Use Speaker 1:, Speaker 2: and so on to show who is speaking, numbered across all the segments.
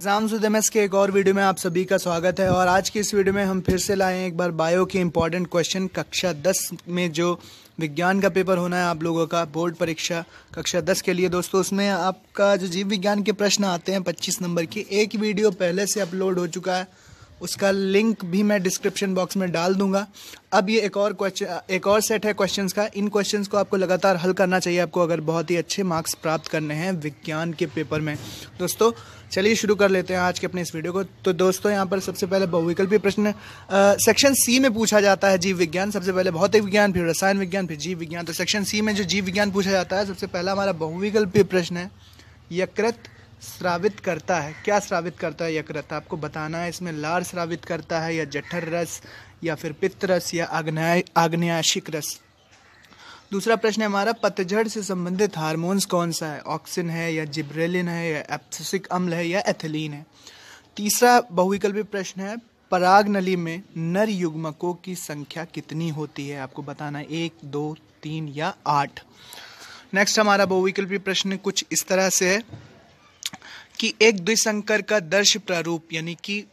Speaker 1: Exam MS के एक और वीडियो में आप सभी का स्वागत है और आज की इस वीडियो में हम फिर से लाए हैं एक बार बायो के इंपॉर्टेंट क्वेश्चन कक्षा 10 में जो विज्ञान का पेपर होना है आप लोगों का बोर्ड परीक्षा कक्षा 10 के लिए। दोस्तों, उसमें आपका जो जीव विज्ञान के प्रश्न आते हैं 25 नंबर की, एक वीडियो पहले से अपलोड हो चुका है। उसका लिंक भी मैं डिस्क्रिप्शन बॉक्स में डाल दूँगा। अब ये एक और क्वेश्चन एक और सेट है क्वेश्चंस का। इन क्वेश्चंस को आपको लगातार हल करना चाहिए आपको अगर बहुत ही अच्छे मार्क्स प्राप्त करने हैं विज्ञान के पेपर में। दोस्तों, चलिए शुरू कर लेते हैं आज के अपने इस वीडियो को। तो दोस्तों, यहाँ पर सबसे पहले बहुविकल्पी प्रश्न सेक्शन सी में पूछा जाता है जीव विज्ञान। सबसे पहले भौतिक विज्ञान, फिर रसायन विज्ञान, फिर जीव विज्ञान। तो सेक्शन सी में जो जीव विज्ञान पूछा जाता है, सबसे पहला हमारा बहुविकल्पीय प्रश्न है, यकृत स्रावित करता है? क्या श्रावित करता है यकृत? आपको बताना है, इसमें लार श्रावित करता है या जठर रस या फिर पित्त रस या आग्नेय रस? दूसरा प्रश्न है, हमारा पतझड़ से संबंधित हार्मोन्स कौन सा है? ऑक्सिन है या जिब्रेलिन है या एप्सिक अम्ल है या एथिलीन है? तीसरा बहुविकल्पी प्रश्न है, पराग नली में नर युग्मकों की संख्या कितनी होती है? आपको बताना है, एक, दो, तीन या आठ। नेक्स्ट हमारा बहुविकल्पी प्रश्न कुछ इस तरह से है। कि एक द्विसंकर का दर्श प्रारूप, यानी कि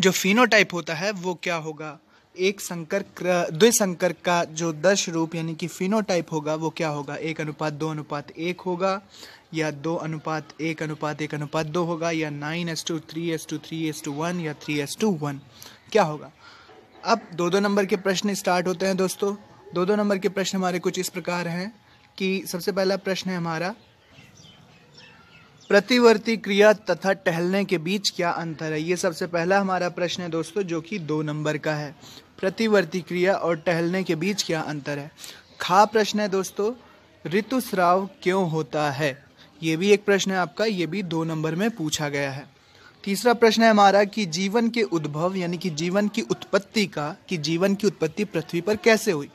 Speaker 1: जो फिनोटाइप होता है, वो क्या होगा? एक संकर द्विसंकर का जो दर्श रूप, यानी कि फिनोटाइप होगा, वो क्या होगा? एक अनुपात, दो अनुपात, एक होगा, या दो अनुपात, एक अनुपात एक अनुपात, दो होगा, या nine is to three is to three is to one या थ्री एस टू वन क्या होगा? अब दो दो नंबर के प्रश्न स्टार्ट होते हैं दोस्तों। दो दो नंबर के प्रश्न हमारे कुछ इस प्रकार हैं कि सबसे पहला प्रश्न है हमारा प्रतिवर्ती क्रिया तथा टहलने के बीच क्या अंतर है? ये सबसे पहला हमारा प्रश्न है दोस्तों, जो कि दो नंबर का है। प्रतिवर्ती क्रिया और टहलने के बीच क्या अंतर है? खा प्रश्न है दोस्तों, ऋतुस्राव क्यों होता है? ये भी एक प्रश्न है आपका, ये भी दो नंबर में पूछा गया है। तीसरा प्रश्न है हमारा कि जीवन के उद्भव, यानी कि जीवन की उत्पत्ति का, कि जीवन की उत्पत्ति पृथ्वी पर कैसे हुई?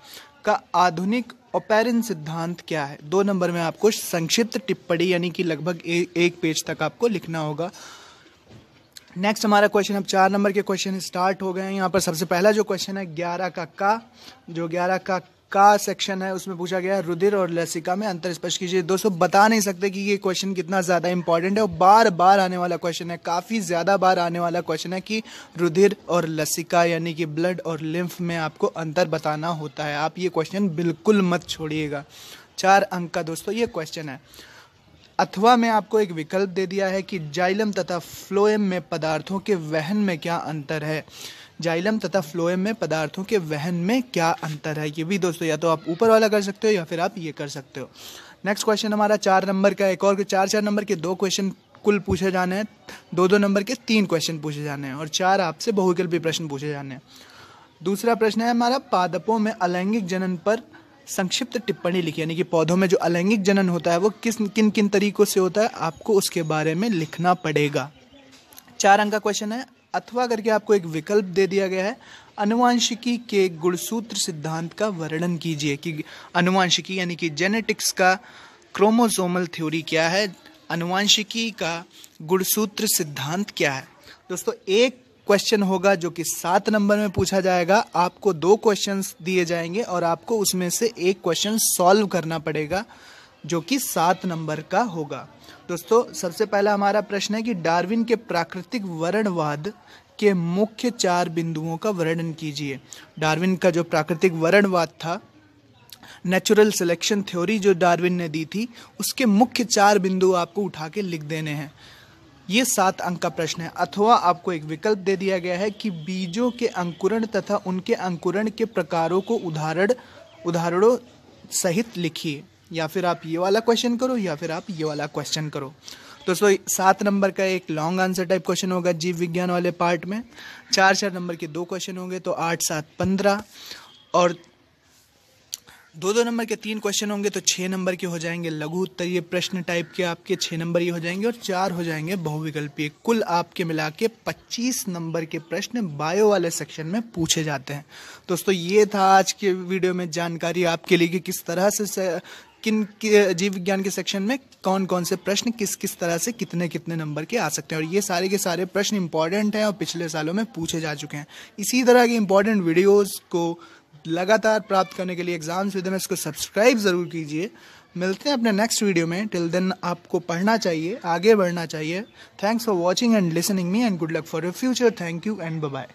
Speaker 1: का आधुनिक ओपेरिन सिद्धांत क्या है? दो नंबर में आपको संक्षिप्त टिप्पणी यानी कि लगभग ए, एक पेज तक आपको लिखना होगा। नेक्स्ट हमारा क्वेश्चन अब चार नंबर के क्वेश्चन स्टार्ट हो गए हैं। यहाँ पर सबसे पहला जो क्वेश्चन है ग्यारह का का जो ग्यारह का का सेक्शन है, उसमें पूछा गया है, रुधिर और लसिका में अंतर स्पष्ट कीजिए। दोस्तों, बता नहीं सकते कि ये क्वेश्चन कितना ज़्यादा इंपॉर्टेंट है और बार बार आने वाला क्वेश्चन है, काफ़ी ज़्यादा बार आने वाला क्वेश्चन है कि रुधिर और लसिका, यानी कि ब्लड और लिम्फ में आपको अंतर बताना होता है। आप ये क्वेश्चन बिल्कुल मत छोड़िएगा। चार अंक का दोस्तों, ये क्वेश्चन है। अथवा में आपको एक विकल्प दे दिया है कि जाइलम तथा फ्लोएम में पदार्थों के वहन में क्या अंतर है। जाइलम तथा फ्लोएम में पदार्थों के वहन में क्या अंतर है? ये भी दोस्तों, या तो आप ऊपर वाला कर सकते हो या फिर आप ये कर सकते हो। नेक्स्ट क्वेश्चन हमारा चार नंबर का एक और चार चार नंबर के दो क्वेश्चन कुल पूछे जाने हैं। दो दो नंबर के तीन क्वेश्चन पूछे जाने हैं। और चार आपसे बहुविकल्पी प्रश्न पूछे जाने हैं। दूसरा प्रश्न है हमारा, पादपों में अलैंगिक जनन पर संक्षिप्त टिप्पणी लिखी। यानी कि पौधों में जो अलैंगिक जनन होता है, वो किस, किन किन तरीकों से होता है, आपको उसके बारे में लिखना पड़ेगा। चार अंक का क्वेश्चन है अथवा करके आपको एक विकल्प दे दिया गया है, अनुवांशिकी के गुणसूत्र सिद्धांत का वर्णन कीजिए कि अनुवांशिकी यानी कि जेनेटिक्स का क्रोमोसोमल थ्योरी क्या है, अनुवांशिकी का गुणसूत्र सिद्धांत क्या है। दोस्तों, एक क्वेश्चन होगा जो कि सात नंबर में पूछा जाएगा, आपको दो क्वेश्चंस दिए जाएँगे और आपको उसमें से एक क्वेश्चन सॉल्व करना पड़ेगा। जो कि सात नंबर का होगा। दोस्तों, सबसे पहला हमारा प्रश्न है कि डार्विन के प्राकृतिक वर्णवाद के मुख्य चार बिंदुओं का वर्णन कीजिए। डार्विन का जो प्राकृतिक वर्णवाद था नेचुरल सिलेक्शन थ्योरी जो डार्विन ने दी थी, उसके मुख्य चार बिंदु आपको उठा के लिख देने हैं। ये सात अंक का प्रश्न है। अथवा आपको एक विकल्प दे दिया गया है कि बीजों के अंकुरण तथा उनके अंकुरण के प्रकारों को उदाहरण, उदाहरणों सहित लिखिए। या फिर आप ये वाला क्वेश्चन करो या फिर आप ये वाला क्वेश्चन करो। दोस्तों सात नंबर का एक लॉन्ग आंसर टाइप क्वेश्चन होगा जीव विज्ञान वाले पार्ट में। चार चार नंबर के दो क्वेश्चन होंगे तो आठ, सात, पंद्रह। और दो दो नंबर के तीन क्वेश्चन होंगे तो छः नंबर के हो जाएँगे लघु उत्तरीय प्रश्न टाइप के आपके। छः नंबर ही हो जाएँगे और चार हो जाएँगे बहुविकल्पीय। कुल आपके मिला के पच्चीस नंबर के प्रश्न बायो वाले सेक्शन में पूछे जाते हैं। दोस्तों, ये था आज के वीडियो में जानकारी आपके लिए कि किस तरह से किन जीव विज्ञान के सेक्शन में कौन कौन से प्रश्न किस किस तरह से कितने कितने नंबर के आ सकते हैं? और ये सारे के सारे प्रश्न इंपॉर्टेंट हैं और पिछले सालों में पूछे जा चुके हैं। इसी तरह के इंपॉर्टेंट वीडियोज़ को लगातार प्राप्त करने के लिए एग्ज़ाम्स विद इसको सब्सक्राइब ज़रूर कीजिए। मिलते हैं अपने नेक्स्ट वीडियो में। टिल देन आपको पढ़ना चाहिए, आगे बढ़ना चाहिए। Thanks for watching and listening me and good luck for your future thank you and bye